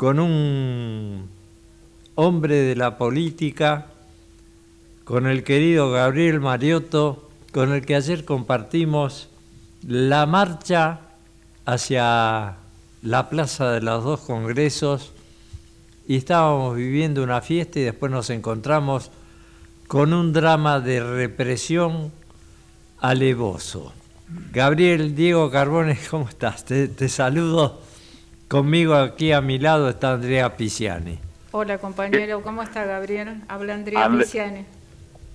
con un hombre de la política, con el querido Gabriel Mariotto, con el que ayer compartimos la marcha hacia la plaza de los dos congresos y estábamos viviendo una fiesta y después nos encontramos con un drama de represión alevoso. Gabriel Diego Carbones, ¿cómo estás? Te, saludo. Conmigo aquí a mi lado está Andrea Piciani. Hola compañero, ¿cómo está Gabriel? Habla Andrea Piciani.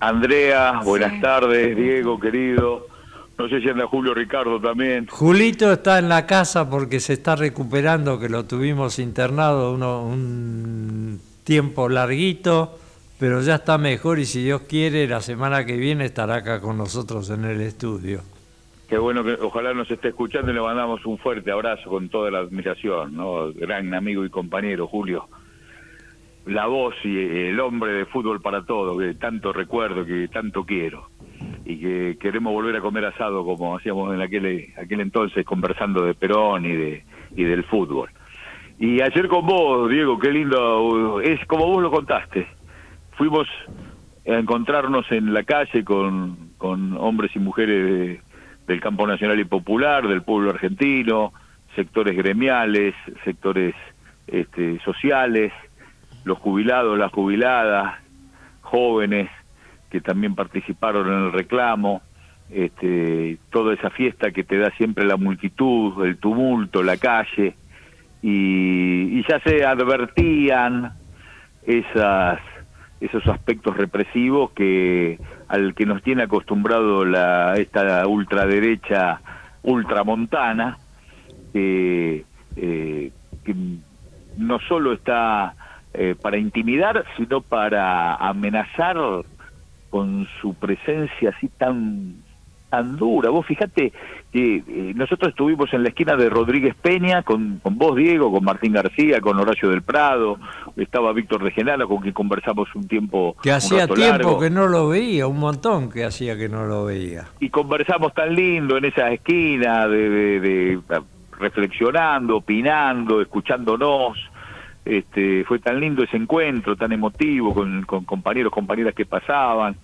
Andrea, buenas tardes, Diego querido. No sé si anda Julio Ricardo también. Julito está en la casa porque se está recuperando, que lo tuvimos internado un tiempo larguito, pero ya está mejor y si Dios quiere, la semana que viene estará acá con nosotros en el estudio. Qué bueno que ojalá nos esté escuchando y le mandamos un fuerte abrazo con toda la admiración, ¿no? Gran amigo y compañero, Julio. La voz y el hombre de fútbol para todo, que tanto recuerdo, que tanto quiero. Y que queremos volver a comer asado como hacíamos en aquel, aquel entonces, conversando de Perón y, de, y del fútbol. Y ayer con vos, Diego, qué lindo, es como vos lo contaste. Fuimos a encontrarnos en la calle con, con hombres y mujeres de del campo nacional y popular, del pueblo argentino, sectores gremiales, sectores este, sociales, los jubilados, las jubiladas, jóvenes que también participaron en el reclamo, este, toda esa fiesta que te da siempre la multitud, el tumulto, la calle, y, y ya se advertían esas, esos aspectos represivos que al que nos tiene acostumbrado la, esta ultraderecha ultramontana, eh, que no solo está eh, para intimidar, sino para amenazar con su presencia así tan tan dura. Vos fijate que eh, nosotros estuvimos en la esquina de Rodríguez Peña con, con vos, Diego, con Martín García, con Horacio del Prado, estaba Víctor de Genala, con quien conversamos un tiempo. Que hacía tiempo que no lo veía, un montón que hacía que no lo veía. Y conversamos tan lindo en esa esquina, de, de, reflexionando, opinando, escuchándonos. Este, fue tan lindo ese encuentro, tan emotivo, con, con compañeros, compañeras que pasaban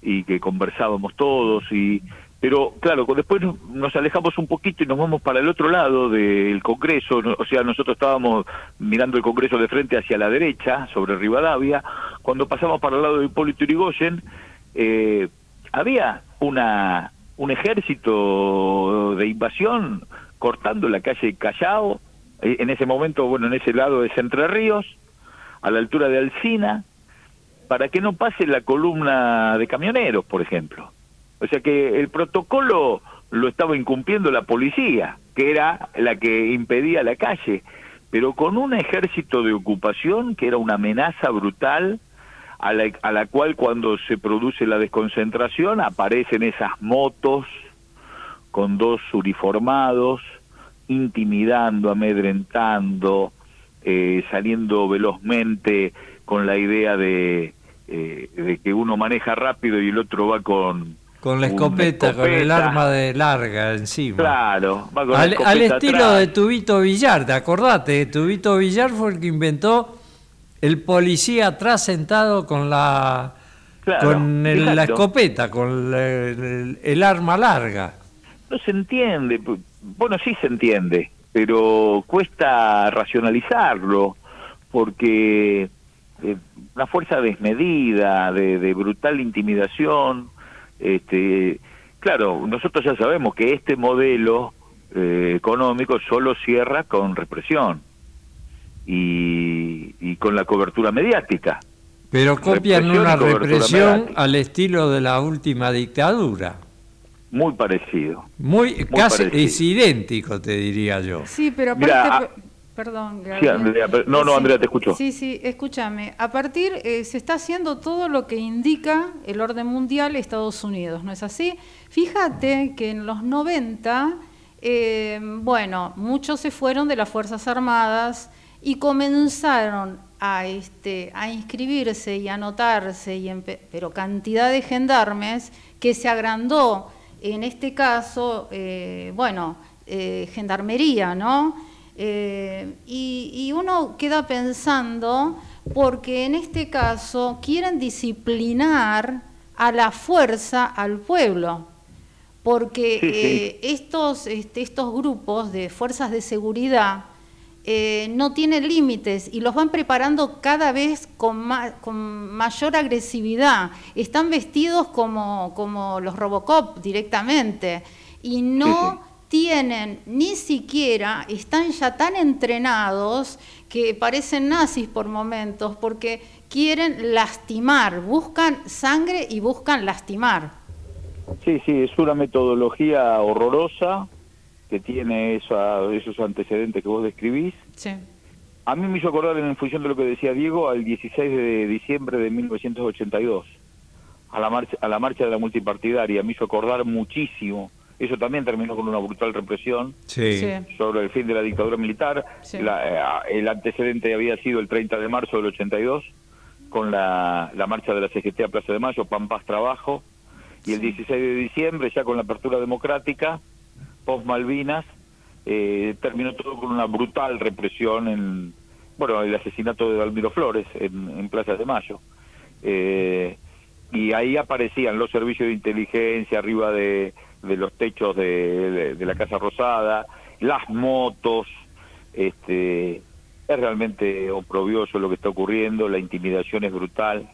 y que conversábamos todos y pero claro, después nos alejamos un poquito y nos vamos para el otro lado del Congreso, o sea, nosotros estábamos mirando el Congreso de frente hacia la derecha, sobre Rivadavia, cuando pasamos para el lado de Hipólito Yrigoyen, eh, había una un ejército de invasión cortando la calle Callao, eh, en ese momento, bueno, en ese lado es Entre Ríos, a la altura de Alcina, para que no pase la columna de camioneros, por ejemplo. O sea que el protocolo lo estaba incumpliendo la policía, que era la que impedía la calle, pero con un ejército de ocupación que era una amenaza brutal a la, a la cual cuando se produce la desconcentración aparecen esas motos con dos uniformados, intimidando, amedrentando, eh, saliendo velozmente con la idea de, eh, de que uno maneja rápido y el otro va con con la escopeta, con el arma de larga encima. Claro, va con al, al estilo de Tubito Villar, ¿te acordate? Tubito Villar fue el que inventó el policía atrás sentado con la con la escopeta, con el, arma larga. No se entiende, bueno, sí se entiende, pero cuesta racionalizarlo, porque eh, una fuerza desmedida, de brutal intimidación, este, claro, nosotros ya sabemos que este modelo eh, económico solo cierra con represión y, con la cobertura mediática. Pero copian una represión al estilo de la última dictadura. Muy parecido. Muy, casi es idéntico, te diría yo. Sí, pero aparte, Perdón, no, no, Andrea, te escucho. Sí, sí, escúchame. A partir, eh, se está haciendo todo lo que indica el orden mundial Estados Unidos, ¿no es así? Fíjate que en los 90, eh, bueno, muchos se fueron de las Fuerzas Armadas y comenzaron a, este, a inscribirse y anotarse, y pero cantidad de gendarmes que se agrandó, en este caso, eh, bueno, gendarmería, ¿no? Eh, y, uno queda pensando, porque en este caso quieren disciplinar a la fuerza al pueblo, porque eh, estos, este, estos grupos de fuerzas de seguridad eh, no tienen límites y los van preparando cada vez con, con mayor agresividad. Están vestidos como, como los Robocop directamente y no tienen ni siquiera, están ya tan entrenados que parecen nazis por momentos, porque quieren lastimar, buscan sangre y buscan lastimar. Sí, sí, es una metodología horrorosa que tiene esos antecedentes que vos describís. Sí. A mí me hizo acordar, en función de lo que decía Diego, al 16 de diciembre de 1982, a la marcha, a la marcha de la multipartidaria, me hizo acordar muchísimo eso también terminó con una brutal represión sobre el fin de la dictadura militar. Eh, el antecedente había sido el 30 de marzo del 82, con la, marcha de la CGT a Plaza de Mayo, Pampas Trabajo, y el 16 de diciembre, ya con la apertura democrática, post Malvinas, eh, terminó todo con una brutal represión en, bueno, el asesinato de Valmiro Flores en, Plaza de Mayo. Eh, y ahí aparecían los servicios de inteligencia arriba de de los techos de, la Casa Rosada, las motos, este, es realmente oprobioso lo que está ocurriendo, la intimidación es brutal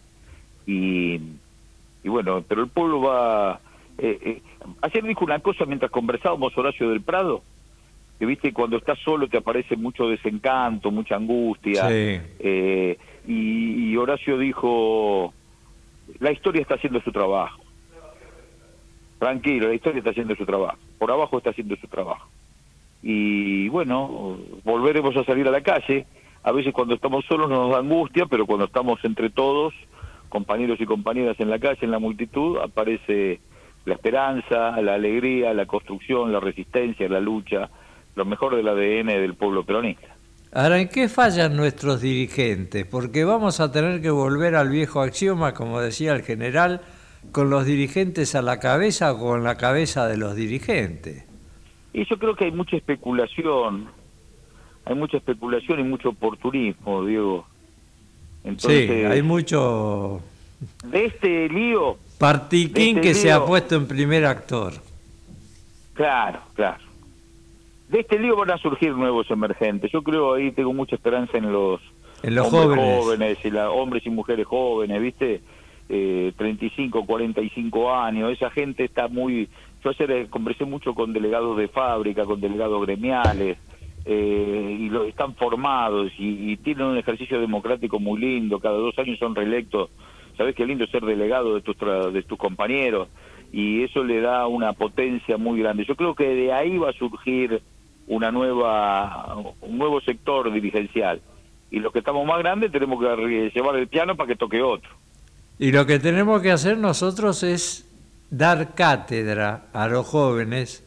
y, y bueno, pero el pueblo va... Eh, eh, ayer dijo una cosa mientras conversábamos Horacio del Prado, que viste cuando estás solo te aparece mucho desencanto, mucha angustia, eh, y Horacio dijo, la historia está haciendo su trabajo tranquilo, la historia está haciendo su trabajo, por abajo está haciendo su trabajo. Y bueno, volveremos a salir a la calle, a veces cuando estamos solos nos da angustia, pero cuando estamos entre todos, compañeros y compañeras en la calle, en la multitud, aparece la esperanza, la alegría, la construcción, la resistencia, la lucha, lo mejor del ADN del pueblo peronista. Ahora, ¿en qué fallan nuestros dirigentes? Porque vamos a tener que volver al viejo axioma, como decía el general, con los dirigentes a la cabeza o con la cabeza de los dirigentes. Y yo creo que hay mucha especulación, hay mucha especulación y mucho oportunismo, Diego. Entonces, sí, hay mucho... De este lío... Partiquín este que se ha puesto en primer actor. Claro, claro. De este lío van a surgir nuevos emergentes. Yo creo ahí tengo mucha esperanza en los, en los jóvenes. jóvenes y la, hombres y mujeres jóvenes, ¿viste? Eh, 35, 45 años, esa gente está muy... Yo ayer eh, conversé mucho con delegados de fábrica, con delegados gremiales, eh, y lo, están formados y, tienen un ejercicio democrático muy lindo, cada dos años son reelectos, sabes qué lindo ser delegado de tus, de tus compañeros, y eso le da una potencia muy grande. Yo creo que de ahí va a surgir una nueva, un nuevo sector dirigencial, y los que estamos más grandes tenemos que llevar el piano para que toque otro. Y lo que tenemos que hacer nosotros es dar cátedra a los jóvenes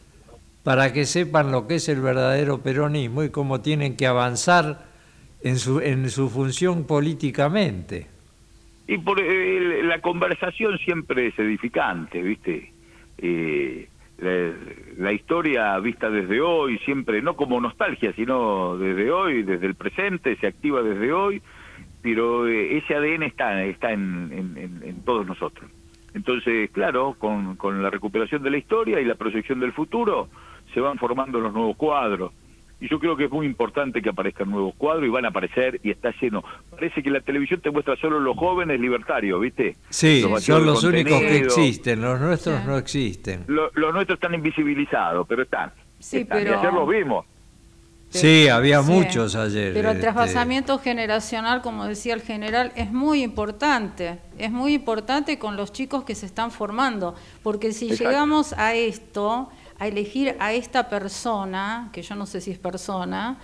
para que sepan lo que es el verdadero peronismo y cómo tienen que avanzar en su, en su función políticamente. Y por eh, la conversación siempre es edificante, ¿viste? Eh, la, historia vista desde hoy, siempre, no como nostalgia, sino desde hoy, desde el presente, se activa desde hoy pero eh, ese ADN está, está en, todos nosotros. Entonces, claro, con, con, la recuperación de la historia y la proyección del futuro, se van formando los nuevos cuadros. Y yo creo que es muy importante que aparezcan nuevos cuadros y van a aparecer y está lleno. Parece que la televisión te muestra solo los jóvenes libertarios, ¿viste? Sí, son los únicos que existen, los nuestros no existen. los nuestros están invisibilizados, pero están. Sí, pero... Y ayer los vimos. Sí, había muchos ayer. Pero el este, trasvasamiento generacional, como decía el general, es muy importante. Es muy importante con los chicos que se están formando. Porque si llegamos a esto, a elegir a esta persona, que yo no sé si es persona,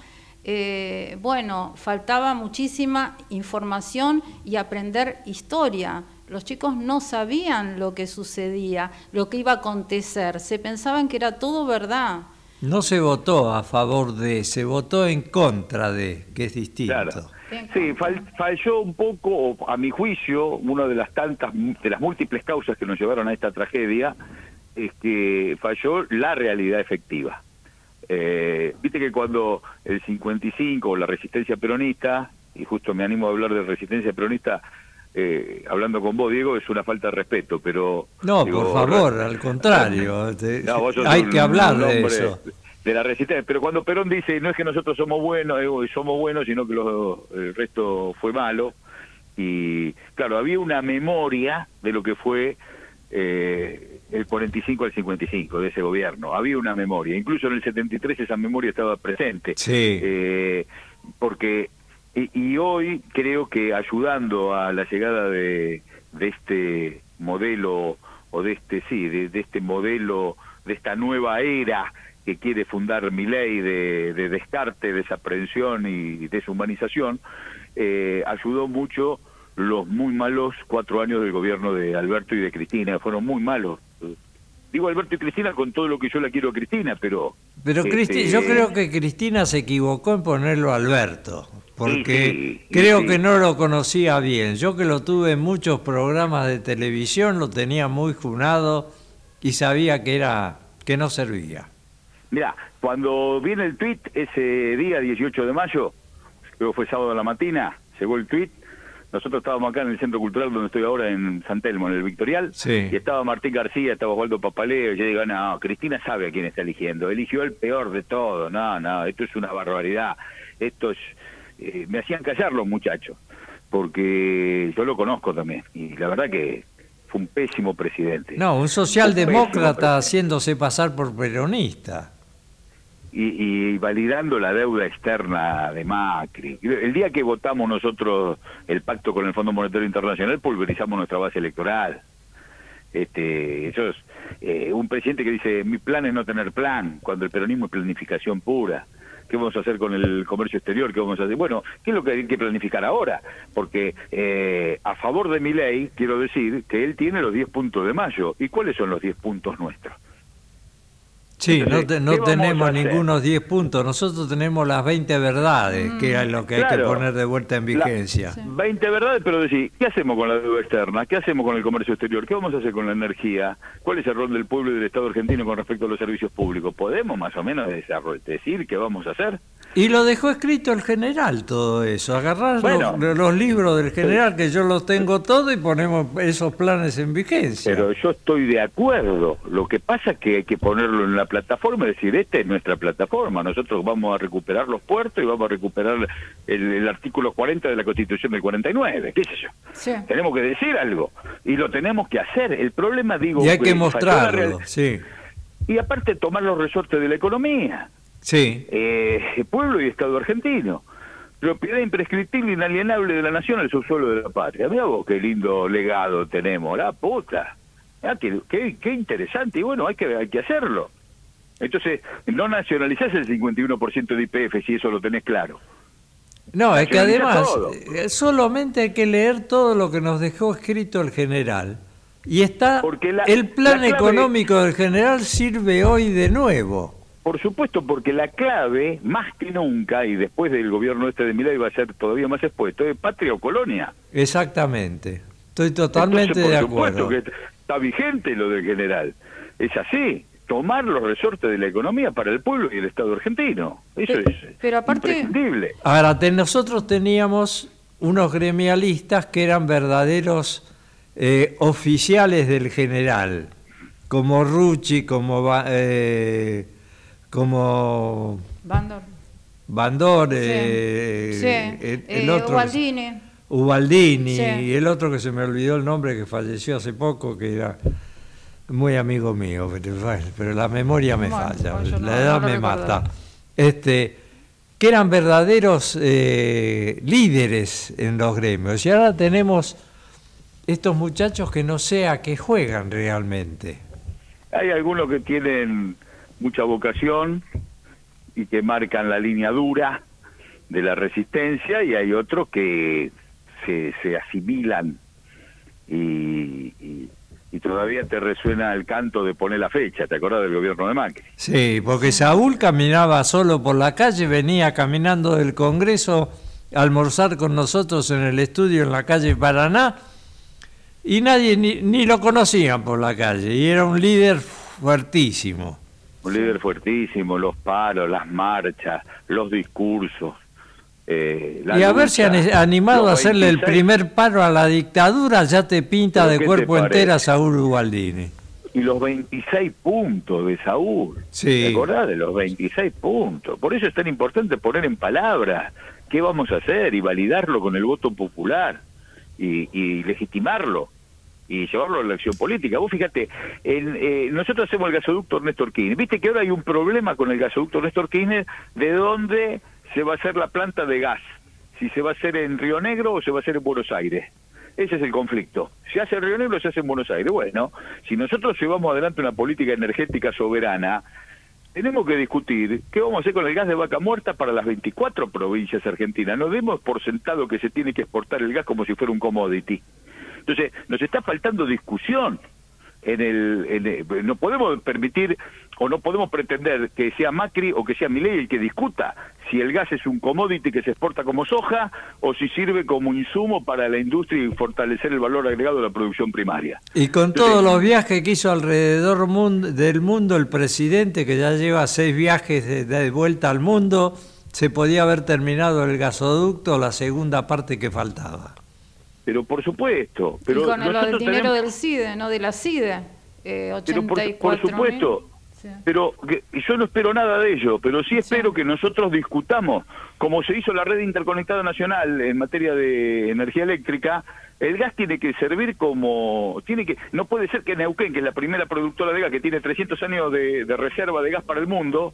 eh, bueno, faltaba muchísima información y aprender historia. Los chicos no sabían lo que sucedía, lo que iba a acontecer. Se pensaban que era todo verdad. No se votó a favor de, se votó en contra de, que es distinto. Claro. Sí, falló un poco, a mi juicio, una de las tantas, de las múltiples causas que nos llevaron a esta tragedia, es que falló la realidad efectiva. Eh, Viste que cuando el 55, la resistencia peronista, y justo me animo a hablar de resistencia peronista, eh, hablando con vos, Diego, es una falta de respeto, pero... No, por favor, al contrario, hay que hablar de eso. De la resistencia, pero cuando Perón dice, no es que nosotros somos buenos, eh, somos buenos, sino que el resto fue malo, y claro, había una memoria de lo que fue eh, el 45 al 55 de ese gobierno, había una memoria, incluso en el 73 esa memoria estaba presente, sí. porque y, hoy creo que ayudando a la llegada de, de este modelo, o de este, sí, de, este modelo, de esta nueva era que quiere fundar mi ley de, de descarte, desaprensión y deshumanización, eh, ayudó mucho los muy malos cuatro años del gobierno de Alberto y de Cristina, fueron muy malos. Digo Alberto y Cristina con todo lo que yo la quiero a Cristina, pero... Pero este, yo creo que Cristina se equivocó en ponerlo a Alberto porque creo que no lo conocía bien. Yo que lo tuve en muchos programas de televisión, lo tenía muy junado y sabía que era que no servía. Mira, cuando viene el tweet ese día 18 de mayo, creo que fue sábado a la mañana, llegó el tweet. Nosotros estábamos acá en el Centro Cultural donde estoy ahora en San Telmo, en el Victorial, y estaba Martín García, estaba Osvaldo Papaleo, y yo digo, no, Cristina sabe a quién está eligiendo, eligió el peor de todo, no, no, esto es una barbaridad, esto es eh, me hacían callar los muchachos, porque yo lo conozco también, y la verdad que fue un pésimo presidente. No, un socialdemócrata haciéndose pasar por peronista. Y, validando la deuda externa de Macri. El día que votamos nosotros el pacto con el Fondo Monetario Internacional, pulverizamos nuestra base electoral. Este, eso es eh, un presidente que dice, mi plan es no tener plan, cuando el peronismo es planificación pura qué vamos a hacer con el comercio exterior, qué vamos a hacer. Bueno, ¿qué es lo que hay que planificar ahora? Porque eh, a favor de mi ley, quiero decir que él tiene los 10 puntos de mayo. ¿Y cuáles son los 10 puntos nuestros? Sí, no, tenemos ninguno 10 puntos, nosotros tenemos las 20 verdades, que es lo que hay que poner de vuelta en vigencia. 20 verdades, pero decir, ¿qué hacemos con la deuda externa? ¿Qué hacemos con el comercio exterior? ¿Qué vamos a hacer con la energía? ¿Cuál es el rol del pueblo y del Estado argentino con respecto a los servicios públicos? ¿Podemos más o menos decir qué vamos a hacer? Y lo dejó escrito el general todo eso. Agarrar los, libros del general, que yo los tengo todos, y ponemos esos planes en vigencia. Pero yo estoy de acuerdo. Lo que pasa es que hay que ponerlo en la plataforma y decir, esta es nuestra plataforma. Nosotros vamos a recuperar los puertos y vamos a recuperar el, artículo 40 de la Constitución del 49. ¿Qué sé yo? Tenemos que decir algo. Y lo tenemos que hacer. El problema, digo... Y hay que mostrarlo, sí. Y aparte tomar los resortes de la economía. Sí. Eh, pueblo y Estado argentino. Propiedad imprescriptible, inalienable de la nación, el subsuelo de la patria. Mira vos qué lindo legado tenemos, la puta. qué, qué, interesante. Y bueno, hay que, hay que hacerlo. Entonces, no nacionalizás el 51% de IPF si eso lo tenés claro. No, es que además eh, solamente hay que leer todo lo que nos dejó escrito el general. Y está el plan económico del general sirve hoy de nuevo. Por supuesto, porque la clave, más que nunca, y después del gobierno este de Milay va a ser todavía más expuesto, es patria o colonia. Exactamente. Estoy totalmente de acuerdo. que está vigente lo del general. Es así. Tomar los resortes de la economía para el pueblo y el Estado argentino. Eso es pero aparte, Ahora, nosotros teníamos unos gremialistas que eran verdaderos eh, oficiales del general, como Rucci, como... Eh, como Bandor. Bandor, eh, El, eh, otro. Ubaldini. Ubaldini, y el otro que se me olvidó el nombre que falleció hace poco, que era muy amigo mío, pero, la memoria me falla, la edad me mata. Este, que eran verdaderos eh, líderes en los gremios. Y ahora tenemos estos muchachos que no sé a qué juegan realmente. Hay algunos que tienen mucha vocación y que marcan la línea dura de la resistencia y hay otros que se, asimilan y, y, todavía te resuena el canto de poner la fecha, ¿te acuerdas del gobierno de Macri? Sí, porque Saúl caminaba solo por la calle, venía caminando del Congreso a almorzar con nosotros en el estudio en la calle Paraná y nadie ni, ni lo conocían por la calle y era un líder fuertísimo. Un líder fuertísimo, los paros, las marchas, los discursos. Eh, y a ver si han animado a hacerle el primer paro a la dictadura, ya te pinta de cuerpo entera Saúl Ubaldini. Y los 26 puntos de Saúl. Sí. ¿Te acordás de los 26 puntos? Por eso es tan importante poner en palabras qué vamos a hacer y validarlo con el voto popular y, legitimarlo y llevarlo a la elección política. Vos fíjate, eh, nosotros hacemos el gasoducto Néstor Kirchner. Viste que ahora hay un problema con el gasoducto Néstor Kirchner de dónde se va a hacer la planta de gas, si se va a hacer en Río Negro o se va a hacer en Buenos Aires. Ese es el conflicto. ¿Se hace en Río Negro o se hace en Buenos Aires? Bueno, si nosotros llevamos adelante una política energética soberana, tenemos que discutir qué vamos a hacer con el gas de vaca muerta para las 24 provincias argentinas. No demos por sentado que se tiene que exportar el gas como si fuera un commodity. Entonces, nos está faltando discusión en el, no podemos permitir o no podemos pretender que sea Macri o que sea Milei el que discuta si el gas es un commodity que se exporta como soja o si sirve como insumo para la industria y fortalecer el valor agregado de la producción primaria. Y con todos los viajes que hizo alrededor del mundo el presidente, que ya lleva seis viajes de vuelta al mundo, se podía haber terminado el gasoducto, la segunda parte que faltaba. Pero por supuesto. Pero y con el dinero del CIDE, no de la CIDE. Eh, pero por, supuesto. Pero yo no espero nada de ello, pero sí espero que nosotros discutamos, como se hizo la red interconectada nacional en materia de energía eléctrica, el gas tiene que servir como tiene que no puede ser que Neuquén, que es la primera productora de gas que tiene 300 años de, de reserva de gas para el mundo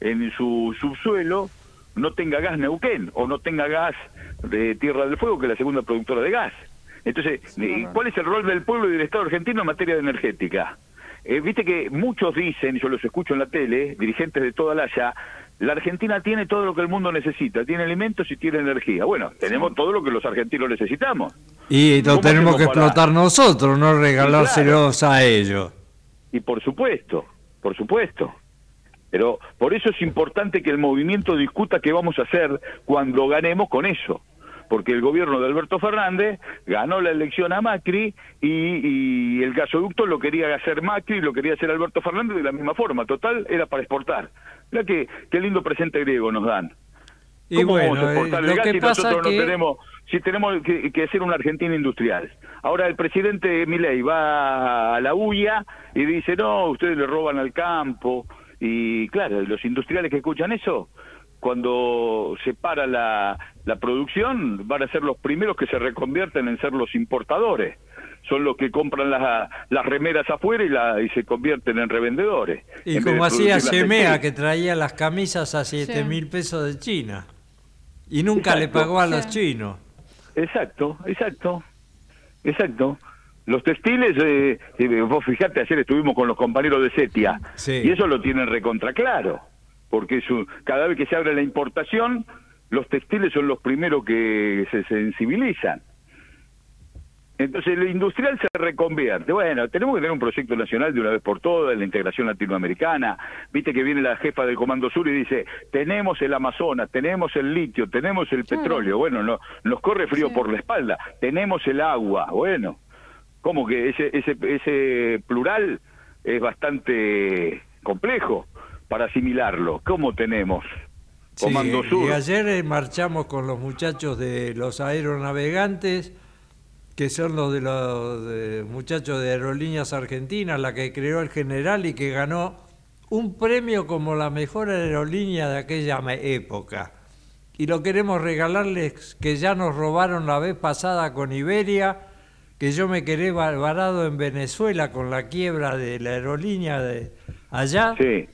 en su subsuelo, no tenga gas Neuquén o no tenga gas de Tierra del Fuego, que es la segunda productora de gas. Entonces, ¿cuál es el rol del pueblo y del Estado argentino en materia de energética? Eh, Viste que muchos dicen, yo los escucho en la tele, dirigentes de toda la Haya, la Argentina tiene todo lo que el mundo necesita, tiene alimentos y tiene energía. Bueno, tenemos todo lo que los argentinos necesitamos. Y lo tenemos que explotar nosotros, no regalárselos a ellos. Y por supuesto, por supuesto. Pero por eso es importante que el movimiento discuta qué vamos a hacer cuando ganemos con eso. Porque el gobierno de Alberto Fernández ganó la elección a Macri y, el gasoducto lo quería hacer Macri y lo quería hacer Alberto Fernández de la misma forma. Total, era para exportar. Mira qué, qué lindo presente griego nos dan. Y bueno, vamos a exportar eh, el gas si nosotros no tenemos, si tenemos que, que, hacer una Argentina industrial? Ahora el presidente Milei va a la huya y dice, no, ustedes le roban al campo, y claro, los industriales que escuchan eso, cuando se para la, la producción, van a ser los primeros que se reconvierten en ser los importadores. Son los que compran las, las remeras afuera y, la, y se convierten en revendedores. Y como hacía Semea, que traía las camisas a 7 mil pesos de China. Y nunca le pagó a los chinos. Exacto, exacto, exacto. Los textiles, eh, eh, vos fijate, ayer estuvimos con los compañeros de Setia, y eso lo tienen recontra claro, porque su, cada vez que se abre la importación, los textiles son los primeros que se sensibilizan. Entonces el industrial se reconvierte. Bueno, tenemos que tener un proyecto nacional de una vez por todas, la integración latinoamericana. Viste que viene la jefa del Comando Sur y dice, tenemos el Amazonas, tenemos el litio, tenemos el petróleo. Bueno, no, nos corre frío por la espalda. Tenemos el agua. Bueno, como que ese, ese, ese plural es bastante complejo para asimilarlo. ¿Cómo tenemos? Comando Sur. Y ayer eh, marchamos con los muchachos de los aeronavegantes, que son los de los muchachos de Aerolíneas Argentinas, la que creó el general y que ganó un premio como la mejor aerolínea de aquella época. Y lo queremos regalarles que ya nos robaron la vez pasada con Iberia que yo me quedé varado en Venezuela con la quiebra de la aerolínea de allá sí.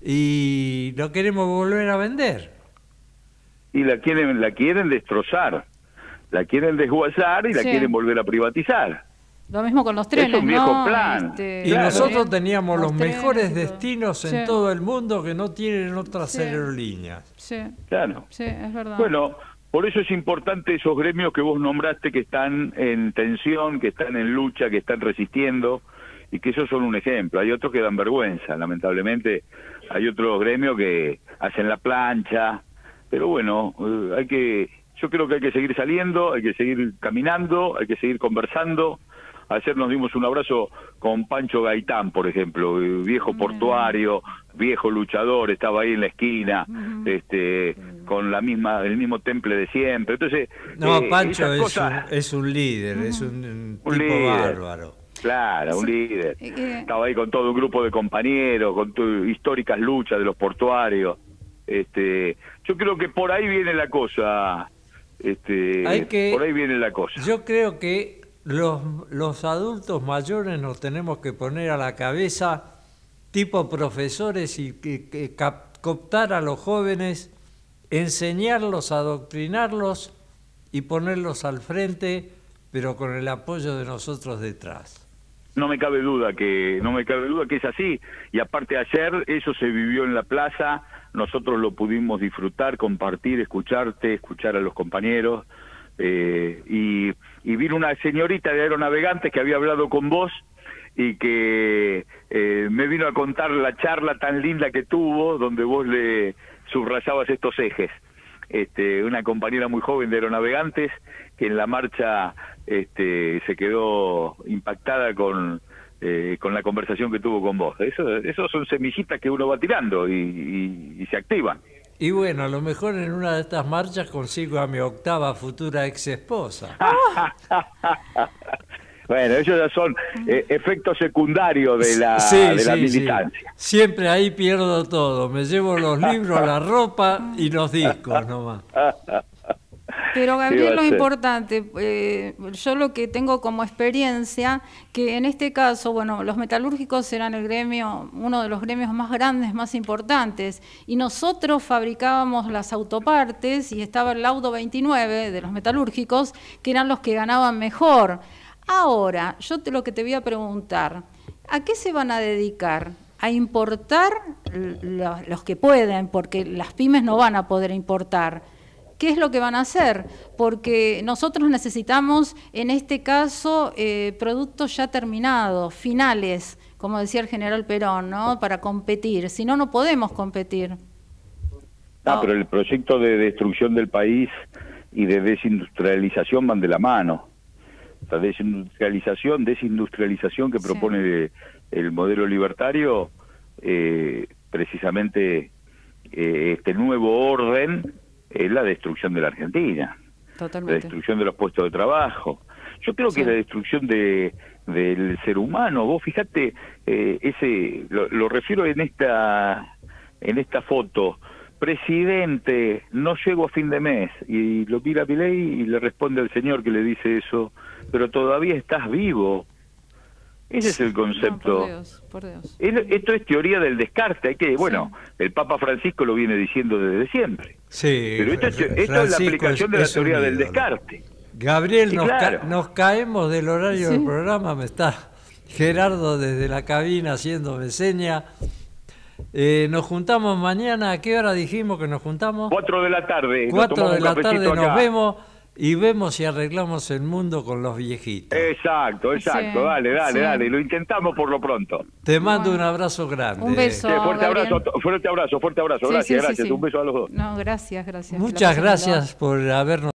y no queremos volver a vender. Y la quieren, la quieren destrozar, la quieren desguazar y la quieren volver a privatizar. Lo mismo con los trenes, es un viejo plan. Este, y nosotros teníamos los, mejores destinos en todo el mundo que no tienen otras aerolíneas. Sí. Claro. Sí, es verdad. Bueno, por eso es importante esos gremios que vos nombraste que están en tensión, que están en lucha, que están resistiendo y que esos son un ejemplo. Hay otros que dan vergüenza, lamentablemente. Hay otros gremios que hacen la plancha, pero bueno, eh, hay que yo creo que hay que seguir saliendo, hay que seguir caminando, hay que seguir conversando, ayer nos dimos un abrazo con Pancho Gaitán, por ejemplo, eh, viejo portuario, viejo luchador, estaba ahí en la esquina, este, con la misma, el mismo temple de siempre. Entonces, no, eh, Pancho es, un, es, un, líder, es un, tipo bárbaro. Claro, un líder. Estaba ahí con todo un grupo de compañeros, con históricas luchas de los portuarios. Este, yo creo que por ahí viene la cosa. Este, que, por ahí viene la cosa. Yo creo que los, los adultos mayores nos tenemos que poner a la cabeza tipo profesores y que, que cooptar a los jóvenes, enseñarlos, adoctrinarlos y ponerlos al frente, pero con el apoyo de nosotros detrás. No me cabe duda que no me cabe duda que es así y aparte ayer eso se vivió en la plaza, nosotros lo pudimos disfrutar, compartir, escucharte, escuchar a los compañeros eh, y, y vino una señorita de aeronavegantes que había hablado con vos y que eh, me vino a contar la charla tan linda que tuvo donde vos le subrayabas estos ejes. Este, una compañera muy joven de aeronavegantes que en la marcha este, se quedó impactada con, eh, con la conversación que tuvo con vos. Eso, esos son semillitas que uno va tirando y, y, se activan. Y bueno, a lo mejor en una de estas marchas consigo a mi octava futura ex esposa. Bueno, esos ya son eh, efectos secundarios de la, de la militancia. Siempre ahí pierdo todo. Me llevo los libros, la ropa y los discos nomás. Pero Gabriel, lo importante, eh, yo lo que tengo como experiencia, que en este caso, bueno, los metalúrgicos eran el gremio, uno de los gremios más grandes, más importantes, y nosotros fabricábamos las autopartes y estaba el laudo 29 de los metalúrgicos, que eran los que ganaban mejor. Ahora, yo te, lo que te voy a preguntar, ¿a qué se van a dedicar? ¿A importar los, que pueden? Porque las pymes no van a poder importar. ¿Qué es lo que van a hacer? Porque nosotros necesitamos, en este caso, eh, productos ya terminados, finales, como decía el general Perón, ¿no? Para competir. Si no, no podemos competir. Ah, pero el proyecto de destrucción del país y de desindustrialización van de la mano la desindustrialización, desindustrialización que propone el modelo libertario, eh, precisamente eh, este nuevo orden es la destrucción de la Argentina, la destrucción de los puestos de trabajo. Yo creo que la destrucción de, del ser humano, vos fíjate, eh, ese lo, lo refiero en esta en esta foto, presidente, no llego a fin de mes. Y lo mira Milei y le responde al señor que le dice eso, pero todavía estás vivo. Ese es el concepto. por Dios, por Dios. Esto es teoría del descarte. Hay que, bueno, el Papa Francisco lo viene diciendo desde siempre. Sí. Pero esto, es, la aplicación de la teoría del descarte. Gabriel, nos, caemos del horario del programa. Me está Gerardo desde la cabina haciéndome seña. Eh, nos juntamos mañana, ¿a qué hora dijimos que nos juntamos? Cuatro de la tarde. Cuatro de la tarde nos vemos y vemos si arreglamos el mundo con los viejitos. Exacto, exacto. Dale, dale, dale. Lo intentamos por lo pronto. Te mando un abrazo grande. Un beso. fuerte abrazo, fuerte abrazo, fuerte abrazo. gracias, gracias. Un beso a los dos. No, gracias, gracias. Muchas gracias por habernos.